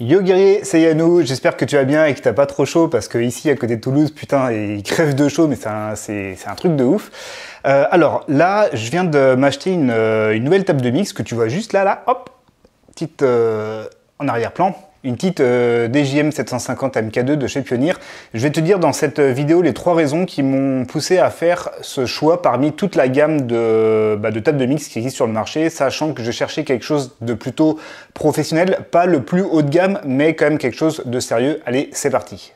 Yo guerrier, c'est Yannou, j'espère que tu vas bien et que t'as pas trop chaud parce que ici à côté de Toulouse, putain, il crève de chaud mais c'est un, truc de ouf. Euh, alors là, je viens de m'acheter une, euh, une, nouvelle table de mix que tu vois juste là, là, hop, petite euh, en arrière-plan une petite DJM 750 MK2 de chez Pioneer. Je vais te dire dans cette vidéo les trois raisons qui m'ont poussé à faire ce choix parmi toute la gamme de, bah, de tables de mix qui existe sur le marché, sachant que je cherchais quelque chose de plutôt professionnel, pas le plus haut de gamme, mais quand même quelque chose de sérieux. Allez, c'est parti.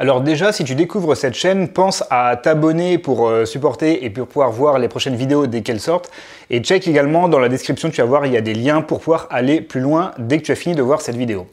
Alors déjà, si tu découvres cette chaîne, pense à t'abonner pour euh, supporter et pour pouvoir voir les prochaines vidéos dès qu'elles sortent. Et check également dans la description, tu vas voir, il y a des liens pour pouvoir aller plus loin dès que tu as fini de voir cette vidéo.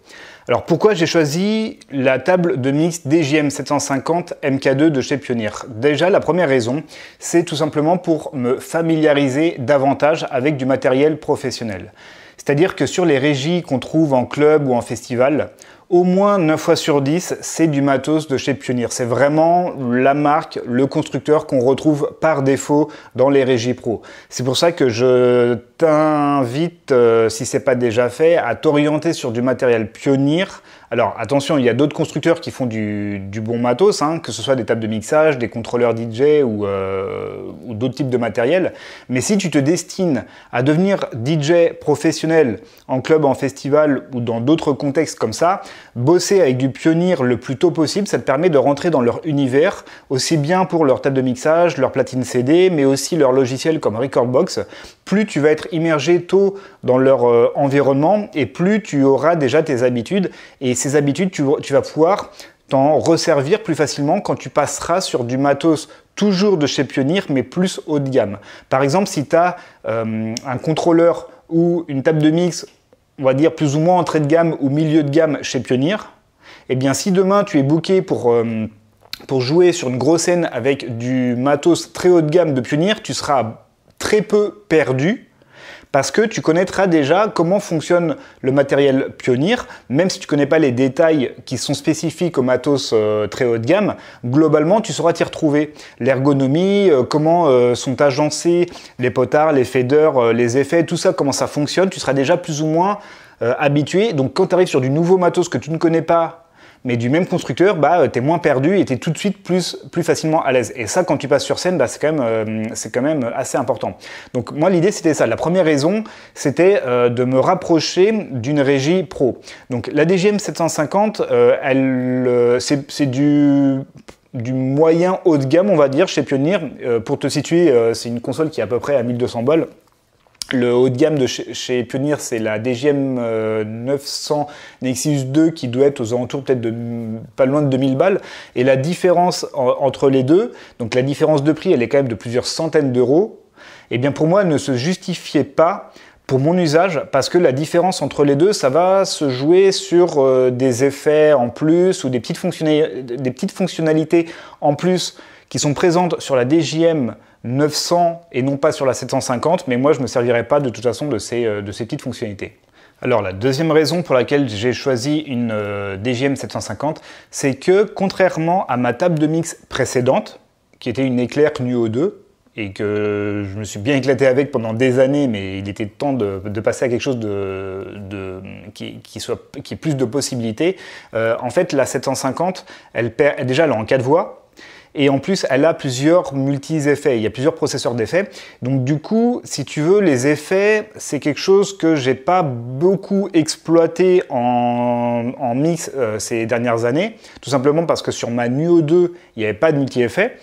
Alors pourquoi j'ai choisi la table de mix DJM 750 MK2 de chez Pioneer Déjà, la première raison, c'est tout simplement pour me familiariser davantage avec du matériel professionnel. C'est-à-dire que sur les régies qu'on trouve en club ou en festival, au moins 9 fois sur 10, c'est du matos de chez Pioneer. C'est vraiment la marque, le constructeur qu'on retrouve par défaut dans les régies pro. C'est pour ça que je t'invite, euh, si c'est pas déjà fait, à t'orienter sur du matériel Pioneer alors attention, il y a d'autres constructeurs qui font du, bon matos, hein, que ce soit des tables de mixage, des contrôleurs DJ euh, ou, d'autres types de matériel. Mais si tu te destines à devenir DJ professionnel en club, en festival ou dans d'autres contextes comme ça, bosser avec du pionnier le plus tôt possible, ça te permet de rentrer dans leur univers, aussi bien pour leur table de mixage, leur platine CD, mais aussi leur logiciel comme Recordbox. Plus tu vas être immergé tôt dans leur euh, environnement et plus tu auras déjà tes habitudes et ces habitudes, tu, vas pouvoir t'en resservir plus facilement quand tu passeras sur du matos toujours de chez Pioneer, mais plus haut de gamme. Par exemple, si tu as euh, un contrôleur ou une table de mix, on va dire plus ou moins entrée de gamme ou milieu de gamme chez Pioneer, eh bien si demain tu es booké pour, euh, jouer sur une grosse scène avec du matos très haut de gamme de Pioneer, tu seras très peu perdu parce que tu connaîtras déjà comment fonctionne le matériel Pioneer, même si tu ne connais pas les détails qui sont spécifiques au matos euh, très haut de gamme, globalement tu sauras t'y retrouver. L'ergonomie, euh, comment euh, sont agencés les potards, les faders, les effets, tout ça, comment ça fonctionne, tu seras déjà plus ou moins habitué. Donc quand tu arrives sur du nouveau matos que tu ne connais pas mais du même constructeur, bah, euh, tu es moins perdu et tu es tout de suite plus, plus facilement à l'aise. Et ça, quand tu passes sur scène, bah, c'est quand, même, euh, quand même assez important. Donc moi, l'idée, c'était ça. La première raison, c'était euh, de me rapprocher d'une régie pro. Donc la DGM 750, elle, c'est du du moyen haut de gamme, on va dire, chez Pioneer. pour te situer, c'est une console qui est à peu près à 1200 balles. Le haut de gamme de chez, Pioneer, c'est la DGM 900 Nexus 2 qui doit être aux alentours peut-être de pas loin de 2000 balles. Et la différence entre les deux, donc la différence de prix, elle est quand même de plusieurs centaines d'euros. Et eh bien pour moi, elle ne se justifiait pas pour mon usage parce que la différence entre les deux, ça va se jouer sur euh, des effets en plus ou des petites, des petites fonctionnalités en plus qui sont présentes sur la DJM 900 et non pas sur la 750, mais moi je ne me servirai pas de toute façon de ces, euh, de ces petites fonctionnalités. Alors la deuxième raison pour laquelle j'ai choisi une euh, DJM 750, c'est que contrairement à ma table de mix précédente, qui était une éclair Nuo 2, et que je me suis bien éclaté avec pendant des années, mais il était temps de, passer à quelque chose de, qui, ait plus de possibilités. Euh, en fait, la 750, elle perd, déjà elle en 4 voix, et en plus, elle a plusieurs multi-effets. Il y a plusieurs processeurs d'effets. Donc du coup, si tu veux, les effets, c'est quelque chose que j'ai pas beaucoup exploité en, mix euh, ces dernières années. Tout simplement parce que sur ma Nuo 2, il n'y avait pas de multi-effets.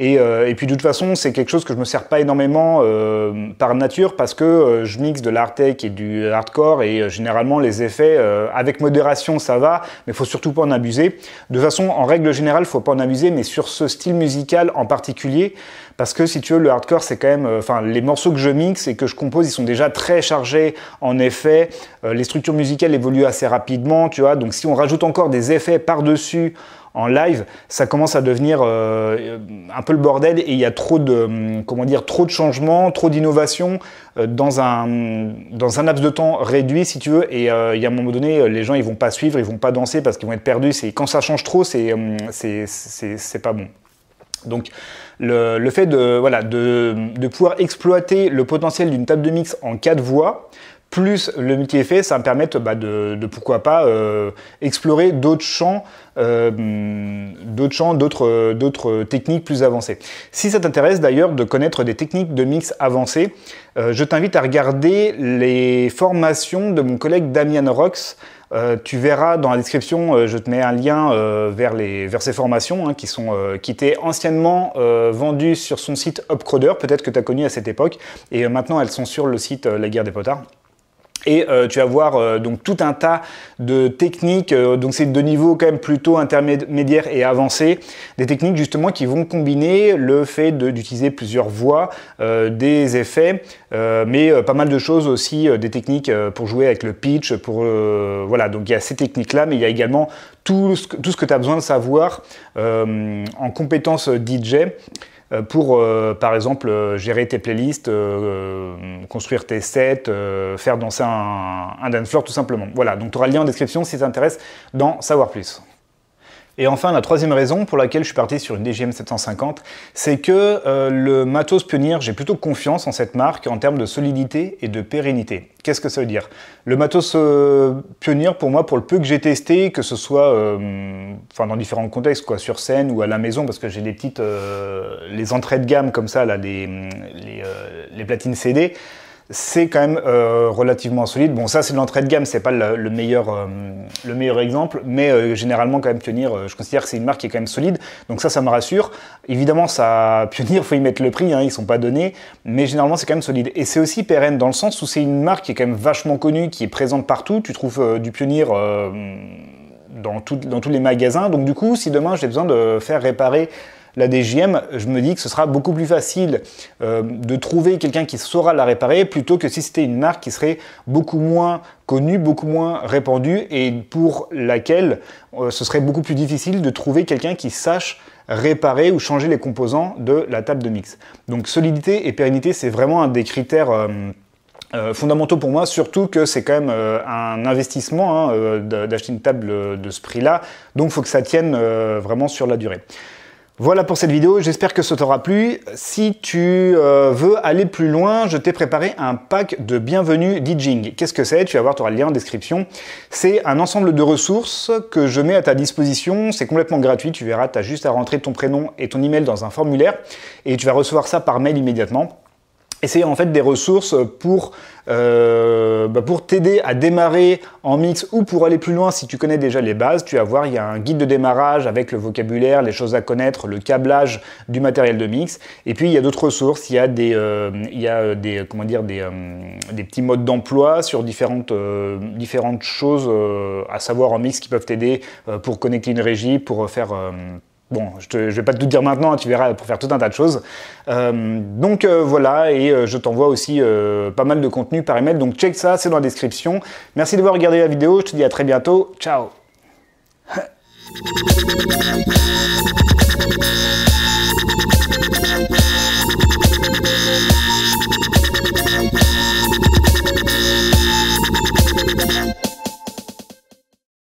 Euh, et, puis de toute façon, c'est quelque chose que je me sers pas énormément euh, par nature parce que euh, je mixe de l'hard tech et du hardcore et généralement les effets, avec modération, ça va, mais il faut surtout pas en abuser. De façon, en règle générale, il faut pas en abuser, mais sur ce style musical en particulier, parce que si tu veux, le hardcore, c'est quand même, enfin, les morceaux que je mixe et que je compose, ils sont déjà très chargés en effets. les structures musicales évoluent assez rapidement, tu vois. Donc si on rajoute encore des effets par-dessus, en live, ça commence à devenir euh, un peu le bordel et il y a trop de, hum, comment dire, trop de changements, trop d'innovations euh, dans, un, dans un laps de temps réduit, si tu veux. Et euh, il y a un moment donné, les gens ils vont pas suivre, ils vont pas danser parce qu'ils vont être perdus. C'est quand ça change trop, c'est hum, c'est pas bon. Donc le, le, fait de, voilà, de, de pouvoir exploiter le potentiel d'une table de mix en quatre voix plus le multi-effet, ça me permettre bah, de, pourquoi pas explorer d'autres champs, d'autres champs, d'autres techniques plus avancées. Si ça t'intéresse d'ailleurs de connaître des techniques de mix avancées, je t'invite à regarder les formations de mon collègue Damien Rox euh, tu verras dans la description, euh, je te mets un lien euh, vers, les, vers ces formations hein, qui, sont, qui étaient anciennement vendues sur son site Upcroder, peut-être que tu as connu à cette époque, et maintenant elles sont sur le site La Guerre des Potards. Et euh, tu vas voir euh, donc tout un tas de techniques, euh, donc c'est de niveau quand même plutôt intermédiaire et avancé, des techniques justement qui vont combiner le fait d'utiliser plusieurs voix, des effets, mais pas mal de choses aussi, des techniques pour jouer avec le pitch, pour voilà, donc il y a ces techniques-là, mais il y a également tout ce que, tout ce que tu as besoin de savoir en compétences DJ. Euh, pour, euh, par exemple, euh, gérer tes playlists, construire tes sets, faire danser un, un dance floor tout simplement. Voilà, donc tu auras le lien en description si ça t'intéresse d'en savoir plus. Et enfin, la troisième raison pour laquelle je suis parti sur une DJM 750, c'est que euh, le matos Pioneer, j'ai plutôt confiance en cette marque en termes de solidité et de pérennité. Qu'est-ce que ça veut dire? Le matos euh, Pioneer, pour moi, pour le peu que j'ai testé, que ce soit euh, dans différents contextes, quoi, sur scène ou à la maison, parce que j'ai des petites, les entrées de gamme comme ça, là, les, les platines CD, c'est quand même euh, relativement solide. Bon, ça c'est de l'entrée de gamme, c'est pas le, meilleur, euh, le meilleur exemple, mais euh, généralement quand même Pioneer, je considère que c'est une marque qui est quand même solide, donc ça, ça me rassure. Évidemment, ça, Pioneer, faut y mettre le prix, hein, ils sont pas donnés, mais généralement c'est quand même solide. Et c'est aussi pérenne dans le sens où c'est une marque qui est quand même vachement connue, qui est présente partout. Tu trouves du Pioneer dans, dans tous les magasins, donc du coup, si demain j'ai besoin de faire réparer la DJM, je me dis que ce sera beaucoup plus facile euh, de trouver quelqu'un qui saura la réparer plutôt que si c'était une marque qui serait beaucoup moins connue, beaucoup moins répandue et pour laquelle euh, ce serait beaucoup plus difficile de trouver quelqu'un qui sache réparer ou changer les composants de la table de mix. Donc solidité et pérennité, c'est vraiment un des critères euh, fondamentaux pour moi, surtout que c'est quand même un investissement hein, d'acheter une table de ce prix-là, donc il faut que ça tienne vraiment sur la durée. Voilà pour cette vidéo, j'espère que ça t'aura plu. Si tu euh, veux aller plus loin, je t'ai préparé un pack de bienvenue DJing. Qu'est-ce que c'est? Tu vas voir, tu auras le lien en description. C'est un ensemble de ressources que je mets à ta disposition. C'est complètement gratuit, tu verras, tu juste à rentrer ton prénom et ton email dans un formulaire et tu vas recevoir ça par mail immédiatement. Et en fait des ressources pour, euh, bah pour t'aider à démarrer en mix ou pour aller plus loin si tu connais déjà les bases. Tu vas voir, il y a un guide de démarrage avec le vocabulaire, les choses à connaître, le câblage du matériel de mix. Et puis il y a d'autres ressources, il y a des, euh, il y a des, comment dire, des, euh, des petits modes d'emploi sur différentes, différentes choses à savoir en mix qui peuvent t'aider pour connecter une régie, pour faire Bon, je ne vais pas tout dire maintenant, tu verras pour faire tout un tas de choses. Euh, donc euh, voilà, et euh, je t'envoie aussi pas mal de contenu par email, donc check ça, c'est dans la description. Merci d'avoir regardé la vidéo, je te dis à très bientôt, ciao